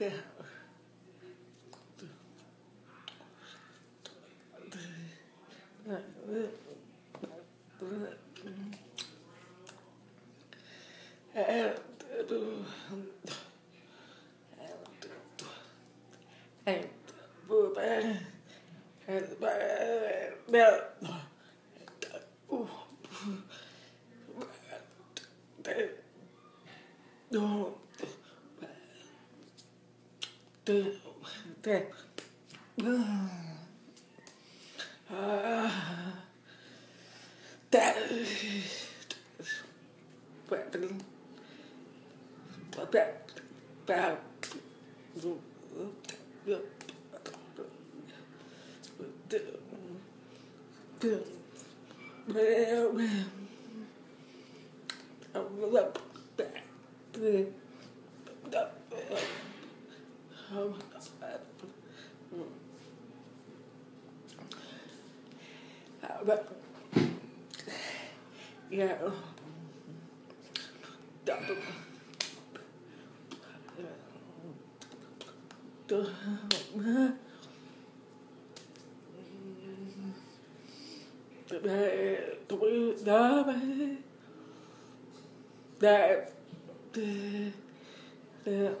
they, No. Te, te, uh, te, um, but yeah. that that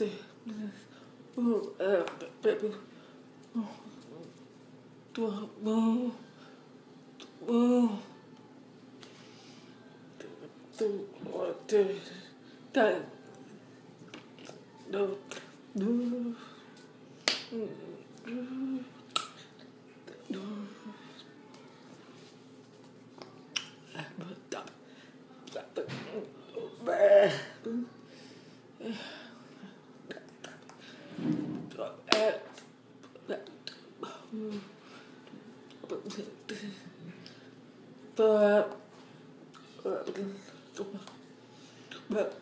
Oh, baby. but but but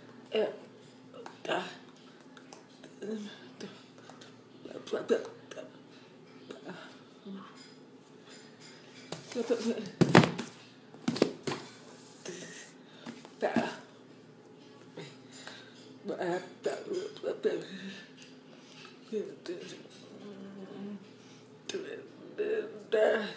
the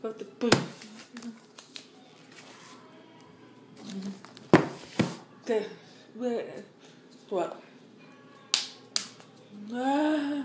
What the Okay. Where? What? Ah.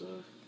Dapat